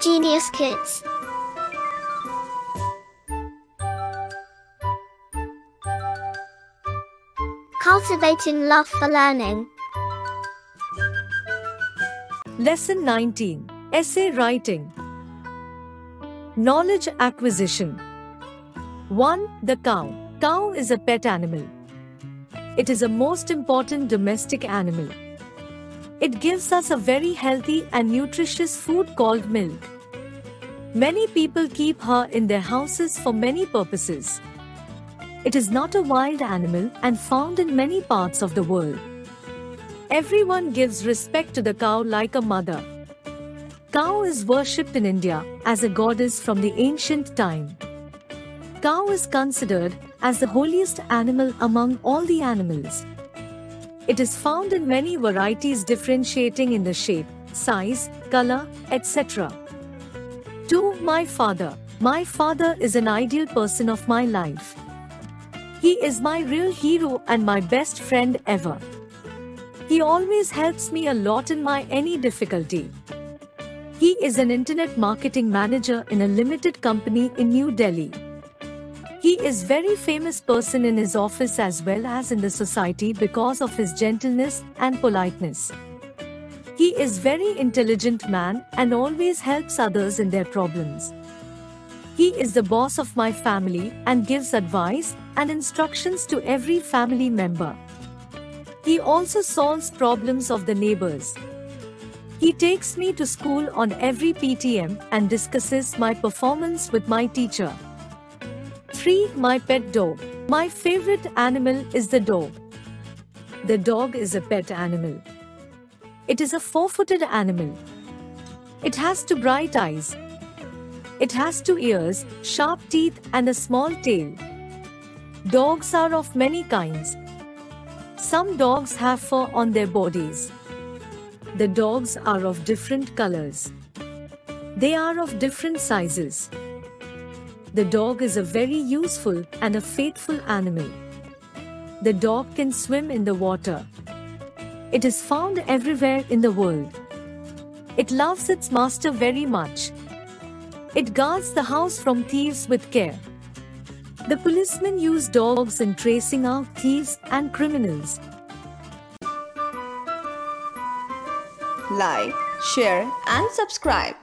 Genius Kidz. Cultivating love for learning. Lesson 19 Essay Writing Knowledge Acquisition 1. The cow. Cow is a pet animal. It is a most important domestic animal. It gives us a very healthy and nutritious food called milk. Many people keep her in their houses for many purposes. It is not a wild animal and found in many parts of the world. Everyone gives respect to the cow like a mother. Cow is worshipped in India as a goddess from the ancient time. Cow is considered as the holiest animal among all the animals. It is found in many varieties differentiating in the shape, size, color, etc. 2. My father. My father is an ideal person of my life. He is my real hero and my best friend ever. He always helps me a lot in my any difficulty. He is an internet marketing manager in a limited company in New Delhi. He is very famous person in his office as well as in the society because of his gentleness and politeness. He is very intelligent man and always helps others in their problems. He is the boss of my family and gives advice and instructions to every family member. He also solves problems of the neighbors. He takes me to school on every PTM and discusses my performance with my teacher. 3. My pet dog. My favorite animal is the dog. The dog is a pet animal. It is a four-footed animal. It has two bright eyes. It has two ears, sharp teeth and a small tail. Dogs are of many kinds. Some dogs have fur on their bodies. The dogs are of different colors. They are of different sizes. The dog is a very useful and a faithful animal. The dog can swim in the water. It is found everywhere in the world. It loves its master very much. It guards the house from thieves with care. The policemen use dogs in tracing out thieves and criminals. Like, share and subscribe.